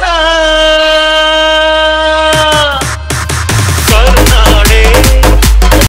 না